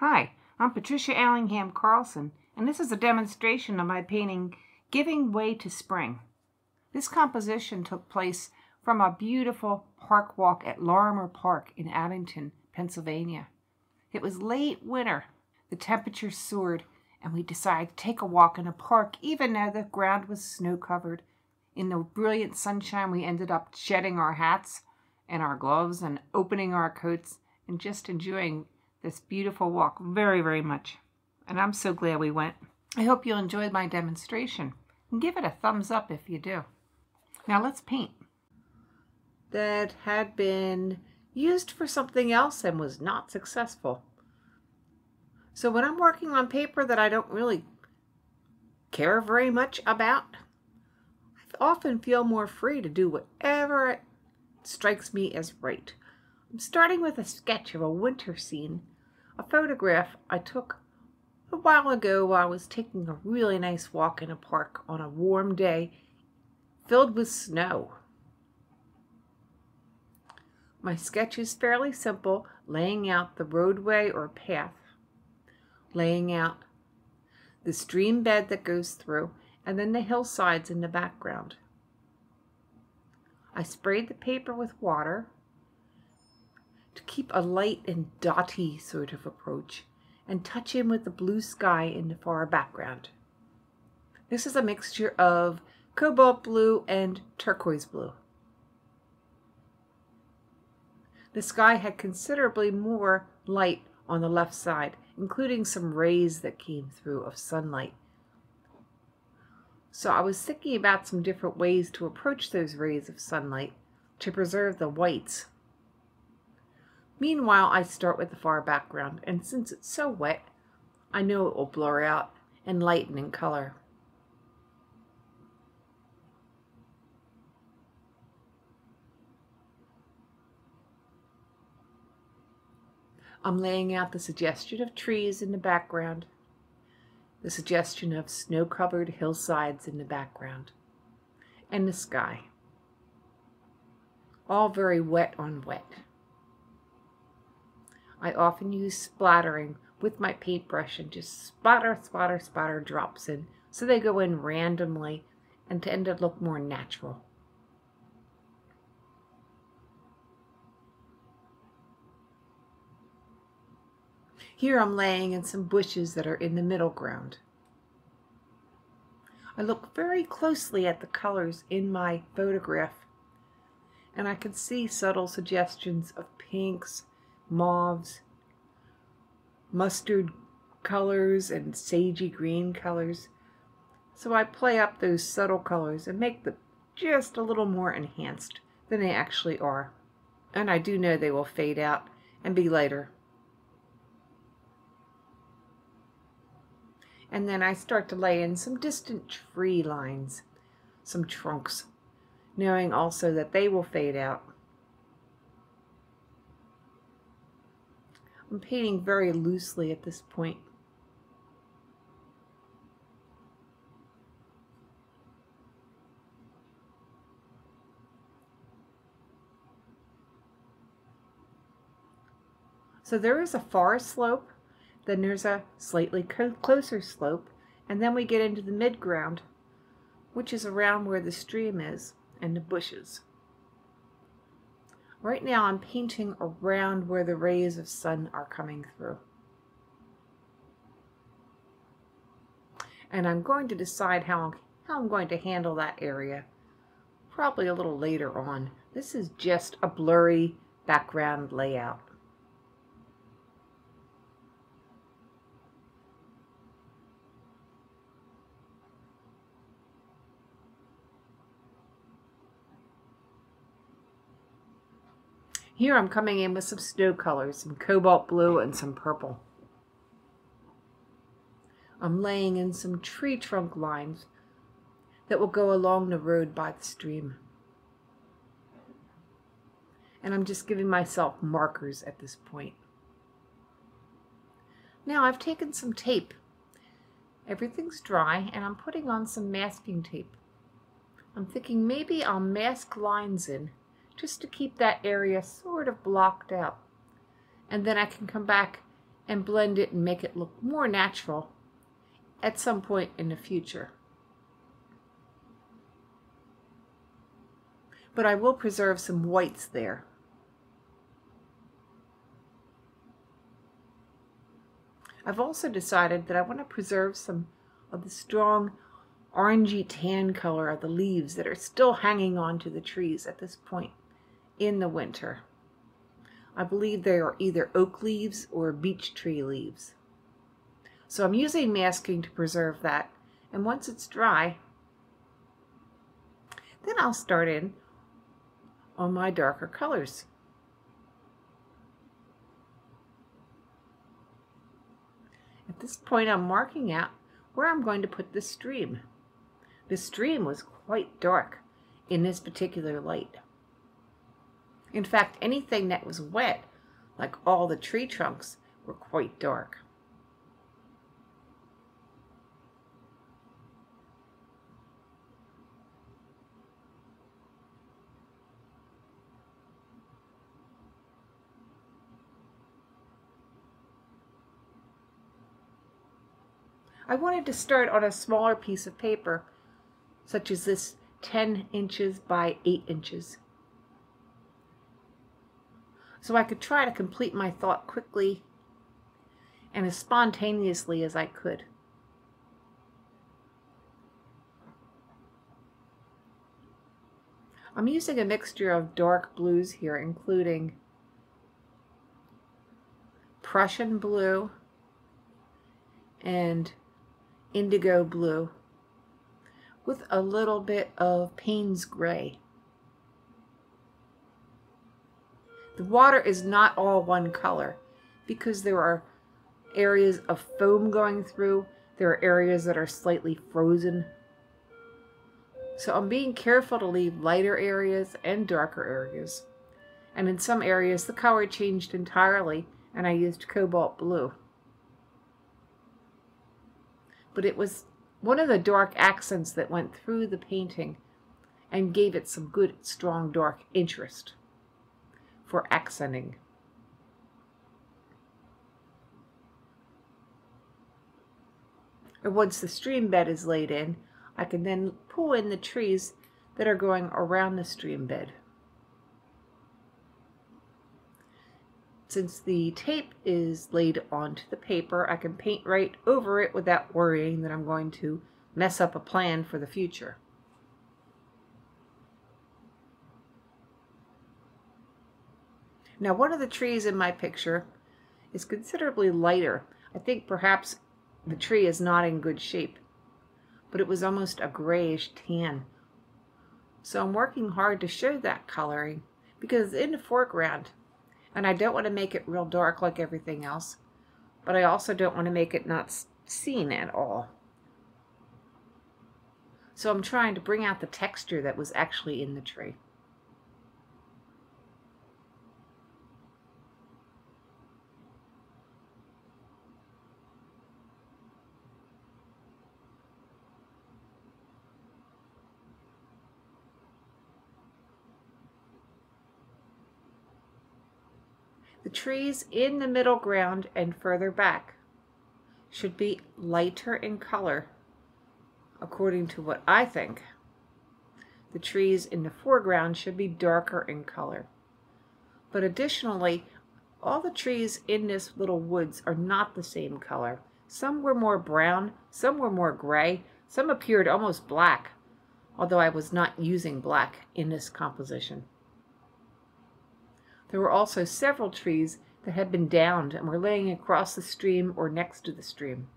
Hi, I'm Patricia Allingham Carlson, and this is a demonstration of my painting Giving Way to Spring. This composition took place from a beautiful park walk at Lorimer Park in Abington, Pennsylvania. It was late winter. The temperature soared, and we decided to take a walk in a park even though the ground was snow covered. In the brilliant sunshine, we ended up shedding our hats and our gloves and opening our coats and just enjoying this beautiful walk very, very much. And I'm so glad we went. I hope you enjoyed my demonstration. And give it a thumbs up if you do. Now let's paint. That had been used for something else and was not successful. So when I'm working on paper that I don't really care very much about, I often feel more free to do whatever strikes me as right. I'm starting with a sketch of a winter scene, a photograph I took a while ago while I was taking a really nice walk in a park on a warm day filled with snow. My sketch is fairly simple, laying out the roadway or path, laying out the stream bed that goes through, and then the hillsides in the background. I sprayed the paper with water to keep a light and dotty sort of approach and touch in with the blue sky in the far background. This is a mixture of cobalt blue and turquoise blue. The sky had considerably more light on the left side, including some rays that came through of sunlight so I was thinking about some different ways to approach those rays of sunlight to preserve the whites. Meanwhile, I start with the far background, and since it's so wet, I know it will blur out and lighten in color. I'm laying out the suggestion of trees in the background the suggestion of snow-covered hillsides in the background, and the sky. All very wet on wet. I often use splattering with my paintbrush and just splatter, splatter, splatter drops in so they go in randomly and tend to look more natural. Here I'm laying in some bushes that are in the middle ground. I look very closely at the colors in my photograph and I can see subtle suggestions of pinks, mauves, mustard colors, and sagey green colors. So I play up those subtle colors and make them just a little more enhanced than they actually are. And I do know they will fade out and be lighter. and then I start to lay in some distant tree lines, some trunks, knowing also that they will fade out. I'm painting very loosely at this point. So there is a forest slope then there's a slightly closer slope, and then we get into the midground, which is around where the stream is and the bushes. Right now I'm painting around where the rays of sun are coming through. And I'm going to decide how, how I'm going to handle that area probably a little later on. This is just a blurry background layout. Here I'm coming in with some snow colors, some cobalt blue and some purple. I'm laying in some tree trunk lines that will go along the road by the stream. And I'm just giving myself markers at this point. Now I've taken some tape. Everything's dry and I'm putting on some masking tape. I'm thinking maybe I'll mask lines in just to keep that area sort of blocked out. And then I can come back and blend it and make it look more natural at some point in the future. But I will preserve some whites there. I've also decided that I want to preserve some of the strong orangey tan color of the leaves that are still hanging onto the trees at this point in the winter. I believe they are either oak leaves or beech tree leaves. So I'm using masking to preserve that. And once it's dry, then I'll start in on my darker colors. At this point, I'm marking out where I'm going to put the stream. The stream was quite dark in this particular light. In fact, anything that was wet, like all the tree trunks, were quite dark. I wanted to start on a smaller piece of paper, such as this 10 inches by 8 inches. So I could try to complete my thought quickly and as spontaneously as I could. I'm using a mixture of dark blues here, including Prussian blue and indigo blue with a little bit of Payne's gray. The water is not all one color because there are areas of foam going through. There are areas that are slightly frozen. So I'm being careful to leave lighter areas and darker areas. And in some areas the color changed entirely and I used cobalt blue but it was one of the dark accents that went through the painting and gave it some good, strong, dark interest for accenting. And once the stream bed is laid in, I can then pull in the trees that are going around the stream bed. Since the tape is laid onto the paper, I can paint right over it without worrying that I'm going to mess up a plan for the future. Now one of the trees in my picture is considerably lighter. I think perhaps the tree is not in good shape, but it was almost a grayish tan. So I'm working hard to show that coloring because it's in the foreground and I don't want to make it real dark like everything else, but I also don't want to make it not seen at all. So I'm trying to bring out the texture that was actually in the tree. Trees in the middle ground and further back should be lighter in color, according to what I think. The trees in the foreground should be darker in color. But additionally, all the trees in this little woods are not the same color. Some were more brown, some were more gray, some appeared almost black, although I was not using black in this composition. There were also several trees that had been downed and were laying across the stream or next to the stream.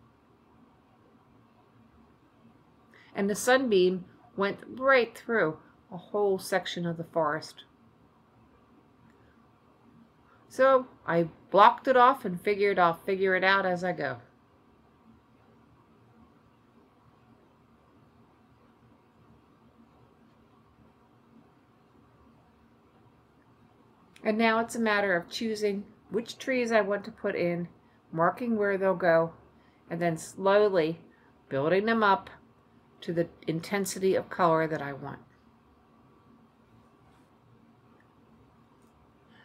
And the sunbeam went right through a whole section of the forest. So I blocked it off and figured I'll figure it out as I go. And now it's a matter of choosing which trees I want to put in, marking where they'll go, and then slowly building them up to the intensity of color that I want.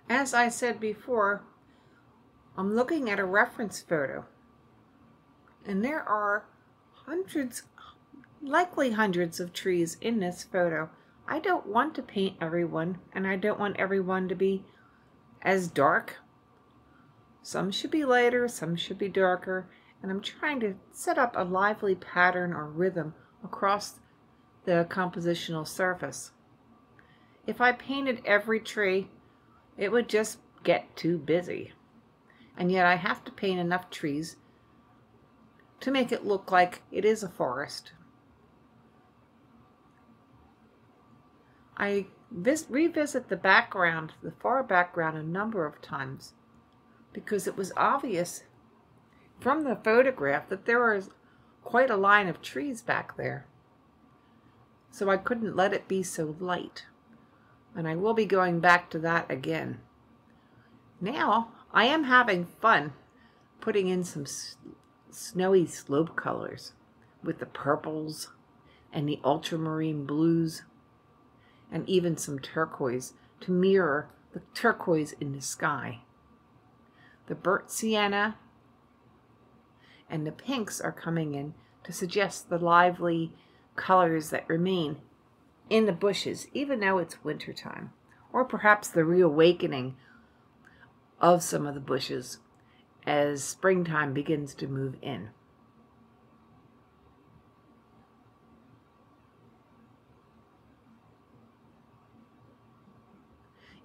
As I said before, I'm looking at a reference photo, and there are hundreds, likely hundreds of trees in this photo. I don't want to paint everyone, and I don't want everyone to be as dark. Some should be lighter, some should be darker, and I'm trying to set up a lively pattern or rhythm across the compositional surface. If I painted every tree, it would just get too busy. And yet I have to paint enough trees to make it look like it is a forest. I revisit the background, the far background, a number of times because it was obvious from the photograph that there was quite a line of trees back there. So I couldn't let it be so light. And I will be going back to that again. Now I am having fun putting in some snowy slope colors with the purples and the ultramarine blues and even some turquoise to mirror the turquoise in the sky. The burnt sienna and the pinks are coming in to suggest the lively colors that remain in the bushes, even though it's wintertime, or perhaps the reawakening of some of the bushes as springtime begins to move in.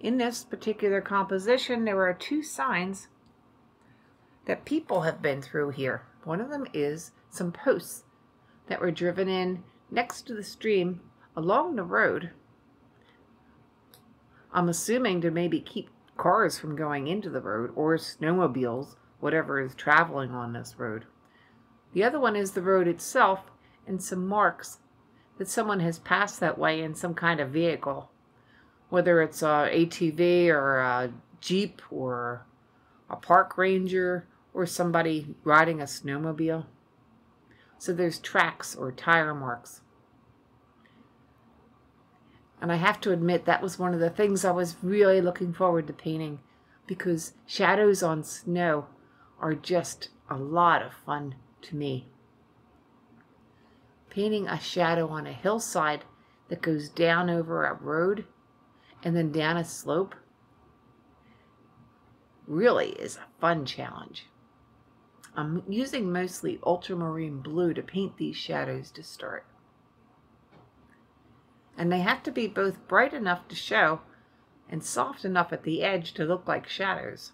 In this particular composition, there are two signs that people have been through here. One of them is some posts that were driven in next to the stream along the road. I'm assuming to maybe keep cars from going into the road or snowmobiles, whatever is traveling on this road. The other one is the road itself and some marks that someone has passed that way in some kind of vehicle whether it's a ATV or a Jeep or a park ranger or somebody riding a snowmobile. So there's tracks or tire marks. And I have to admit that was one of the things I was really looking forward to painting because shadows on snow are just a lot of fun to me. Painting a shadow on a hillside that goes down over a road and then down a slope really is a fun challenge. I'm using mostly ultramarine blue to paint these shadows to start. And they have to be both bright enough to show and soft enough at the edge to look like shadows.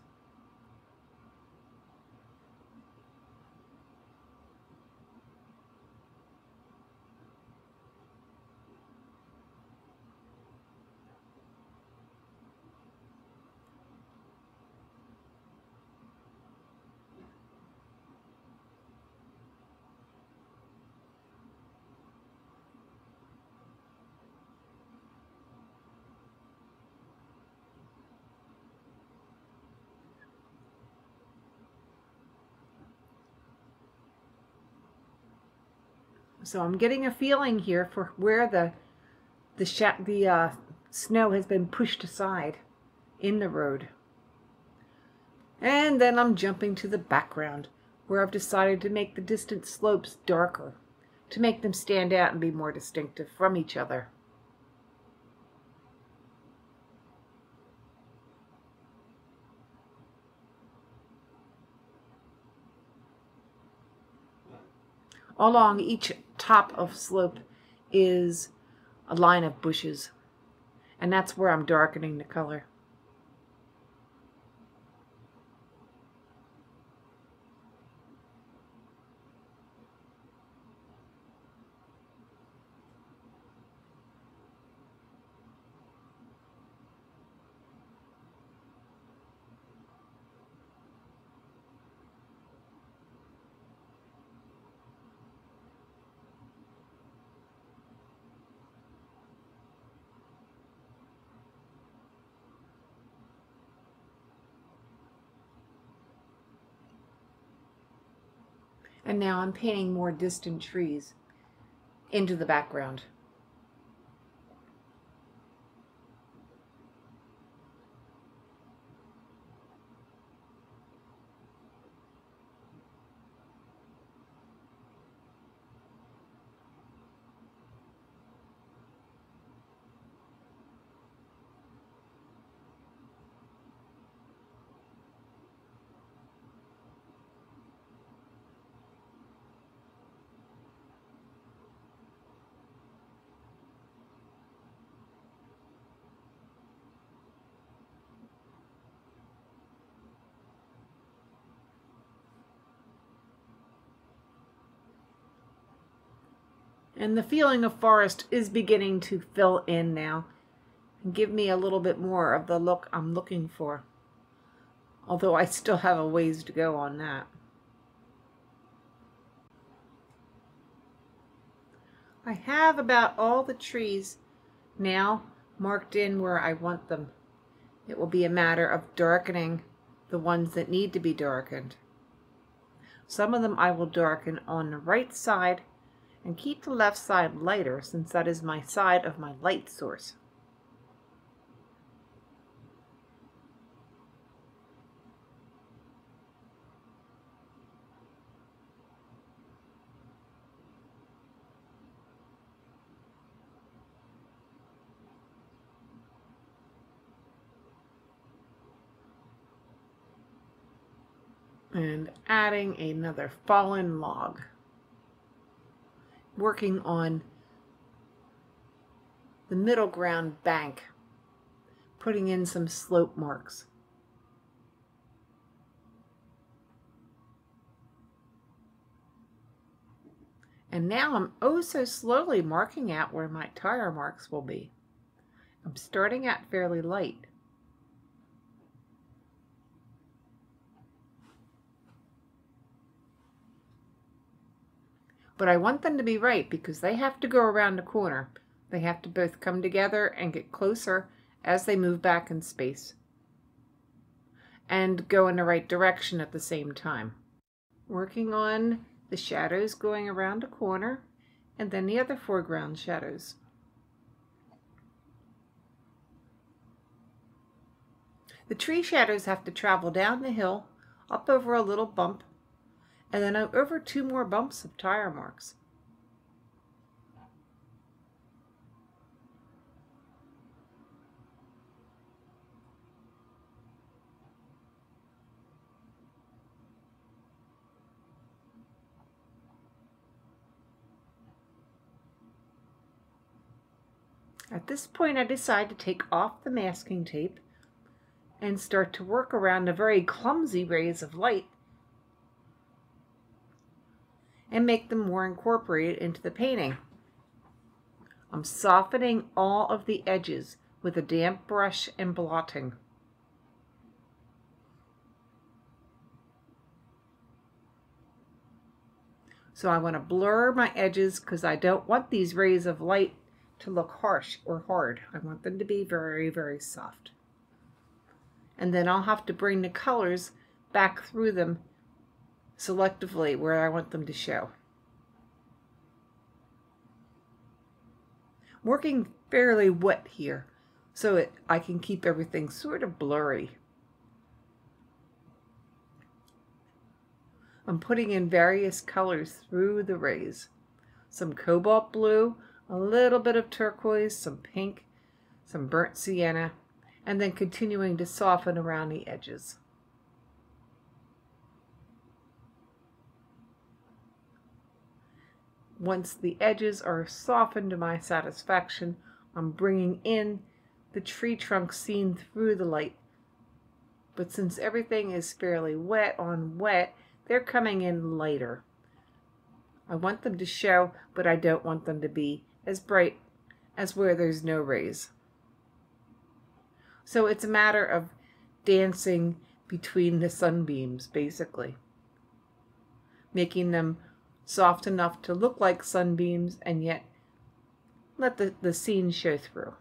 So I'm getting a feeling here for where the the the uh, snow has been pushed aside in the road. And then I'm jumping to the background where I've decided to make the distant slopes darker to make them stand out and be more distinctive from each other. Along each top of slope is a line of bushes. And that's where I'm darkening the color. And now I'm painting more distant trees into the background. And the feeling of forest is beginning to fill in now and give me a little bit more of the look I'm looking for. Although I still have a ways to go on that. I have about all the trees now marked in where I want them. It will be a matter of darkening the ones that need to be darkened. Some of them I will darken on the right side and keep the left side lighter since that is my side of my light source. and adding another fallen log. Working on the middle ground bank, putting in some slope marks. And now I'm oh so slowly marking out where my tire marks will be. I'm starting out fairly light. But I want them to be right because they have to go around the corner. They have to both come together and get closer as they move back in space and go in the right direction at the same time. Working on the shadows going around a corner and then the other foreground shadows. The tree shadows have to travel down the hill, up over a little bump, and then over two more bumps of tire marks. At this point I decide to take off the masking tape and start to work around the very clumsy rays of light and make them more incorporated into the painting. I'm softening all of the edges with a damp brush and blotting. So I want to blur my edges because I don't want these rays of light to look harsh or hard. I want them to be very, very soft. And then I'll have to bring the colors back through them selectively where I want them to show. I'm working fairly wet here so it, I can keep everything sort of blurry. I'm putting in various colors through the rays. Some cobalt blue, a little bit of turquoise, some pink, some burnt sienna, and then continuing to soften around the edges. Once the edges are softened to my satisfaction, I'm bringing in the tree trunk seen through the light. But since everything is fairly wet on wet, they're coming in lighter. I want them to show, but I don't want them to be as bright as where there's no rays. So it's a matter of dancing between the sunbeams, basically. Making them soft enough to look like sunbeams and yet let the, the scene show through.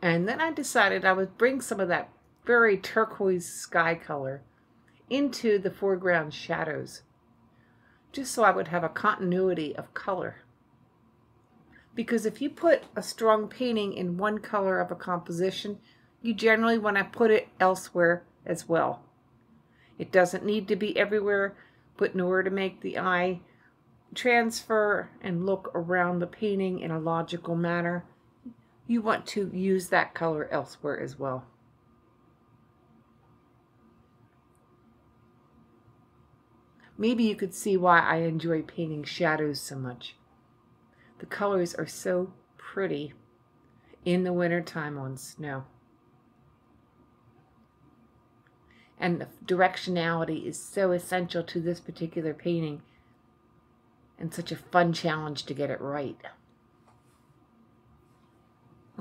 And then I decided I would bring some of that very turquoise sky color into the foreground shadows, just so I would have a continuity of color. Because if you put a strong painting in one color of a composition, you generally want to put it elsewhere as well. It doesn't need to be everywhere, but in order to make the eye transfer and look around the painting in a logical manner, you want to use that color elsewhere as well. Maybe you could see why I enjoy painting shadows so much. The colors are so pretty in the wintertime on snow. And the directionality is so essential to this particular painting and such a fun challenge to get it right.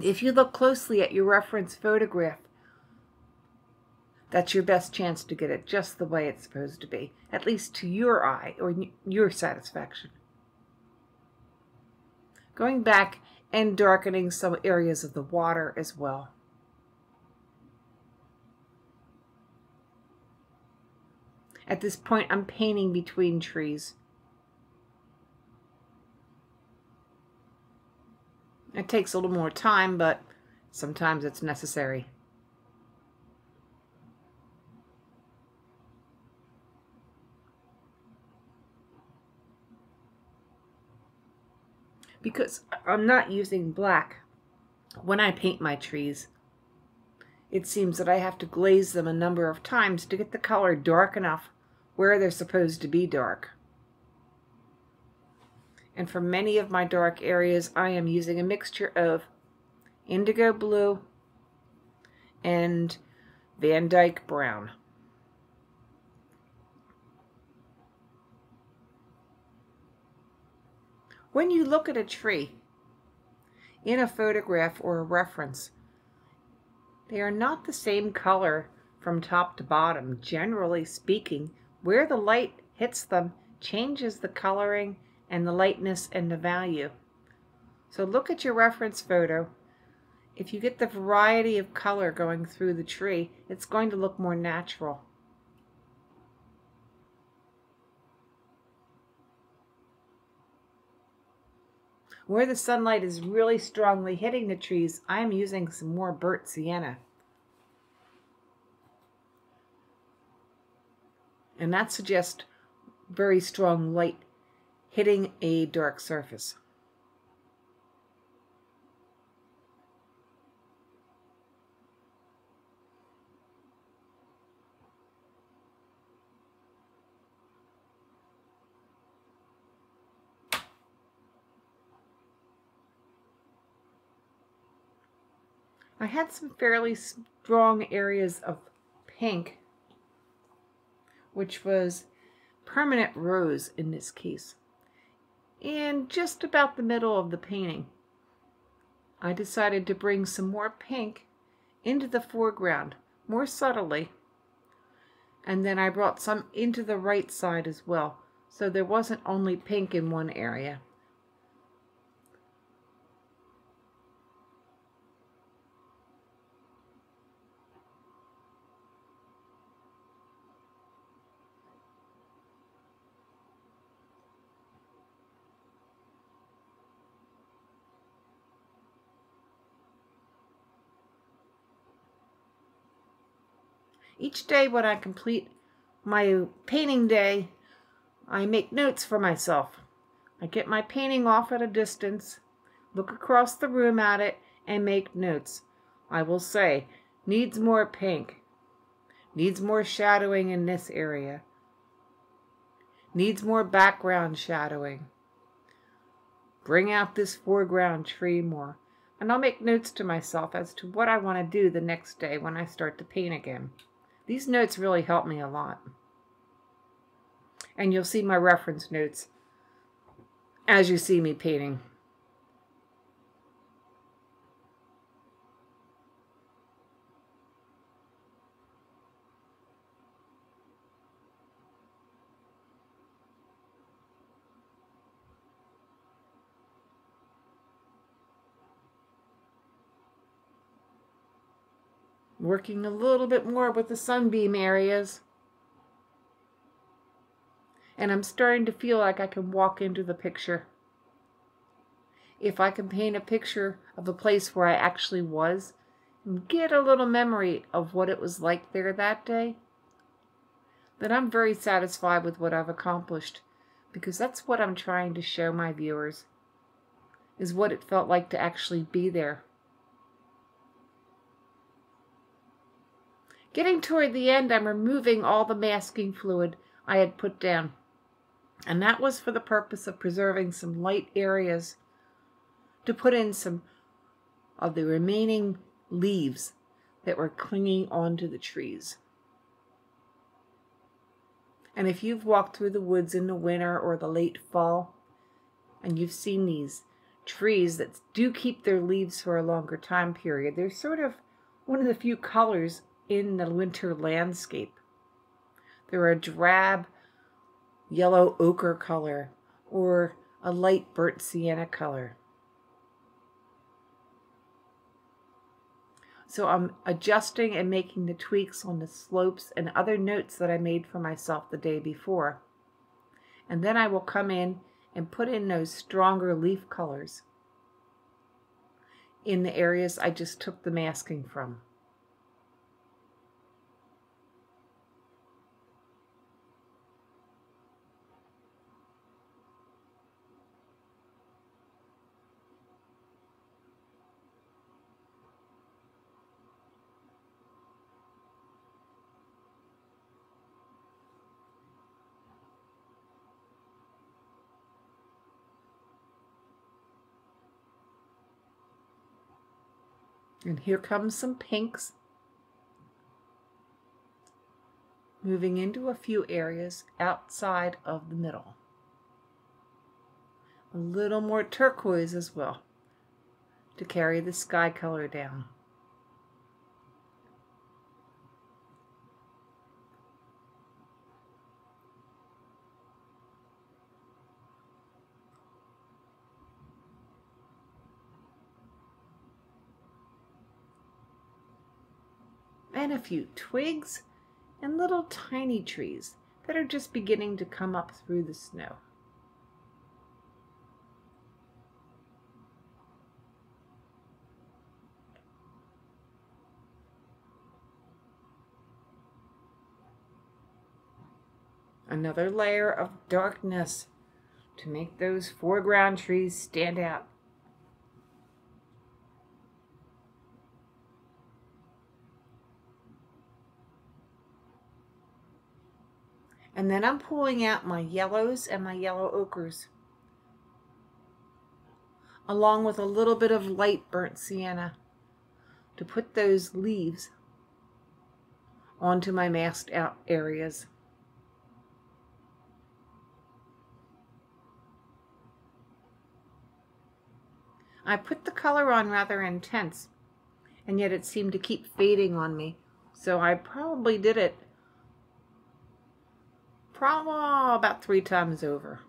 If you look closely at your reference photograph, that's your best chance to get it just the way it's supposed to be, at least to your eye or your satisfaction. Going back and darkening some areas of the water as well. At this point, I'm painting between trees. It takes a little more time, but sometimes it's necessary. Because I'm not using black when I paint my trees. It seems that I have to glaze them a number of times to get the color dark enough where they're supposed to be dark. And for many of my dark areas, I am using a mixture of indigo blue and Van Dyke brown. When you look at a tree in a photograph or a reference, they are not the same color from top to bottom. Generally speaking, where the light hits them changes the coloring and the lightness and the value. So look at your reference photo. If you get the variety of color going through the tree, it's going to look more natural. Where the sunlight is really strongly hitting the trees, I'm using some more burnt sienna. And that suggests very strong light hitting a dark surface. I had some fairly strong areas of pink, which was permanent rose in this case and just about the middle of the painting. I decided to bring some more pink into the foreground, more subtly, and then I brought some into the right side as well, so there wasn't only pink in one area. Each day when I complete my painting day, I make notes for myself. I get my painting off at a distance, look across the room at it, and make notes. I will say, needs more pink, needs more shadowing in this area, needs more background shadowing. Bring out this foreground tree more. And I'll make notes to myself as to what I want to do the next day when I start to paint again. These notes really help me a lot. And you'll see my reference notes as you see me painting. Working a little bit more with the sunbeam areas. And I'm starting to feel like I can walk into the picture. If I can paint a picture of the place where I actually was and get a little memory of what it was like there that day, then I'm very satisfied with what I've accomplished because that's what I'm trying to show my viewers is what it felt like to actually be there. Getting toward the end, I'm removing all the masking fluid I had put down. And that was for the purpose of preserving some light areas to put in some of the remaining leaves that were clinging onto the trees. And if you've walked through the woods in the winter or the late fall, And you've seen these trees that do keep their leaves for a longer time period. They're sort of one of the few colors in the winter landscape. They're a drab yellow ochre color or a light burnt sienna color. So I'm adjusting and making the tweaks on the slopes and other notes that I made for myself the day before. And then I will come in and put in those stronger leaf colors in the areas I just took the masking from. And here comes some pinks. Moving into a few areas outside of the middle. A little more turquoise as well to carry the sky color down. And a few twigs and little tiny trees that are just beginning to come up through the snow. Another layer of darkness to make those foreground trees stand out. And then I'm pulling out my yellows and my yellow ochres, along with a little bit of light burnt sienna to put those leaves onto my masked out areas. I put the color on rather intense, and yet it seemed to keep fading on me. So I probably did it probably about three times over.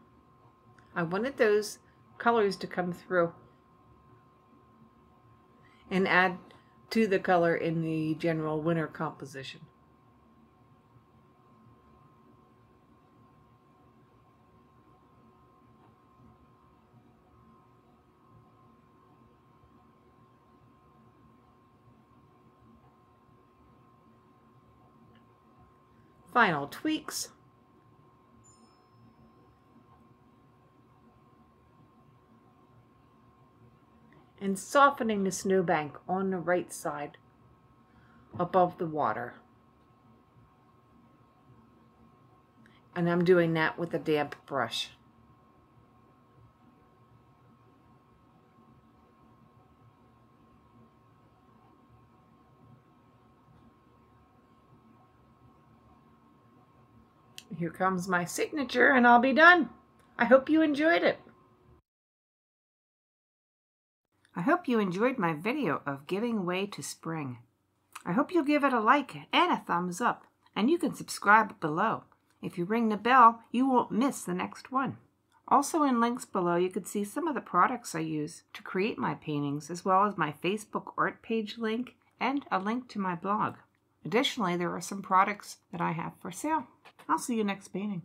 I wanted those colors to come through and add to the color in the general winter composition. Final tweaks. And softening the snowbank on the right side above the water. And I'm doing that with a damp brush. Here comes my signature and I'll be done. I hope you enjoyed it. I hope you enjoyed my video of giving way to spring. I hope you'll give it a like and a thumbs up, and you can subscribe below. If you ring the bell, you won't miss the next one. Also in links below, you can see some of the products I use to create my paintings, as well as my Facebook art page link and a link to my blog. Additionally, there are some products that I have for sale. I'll see you next painting.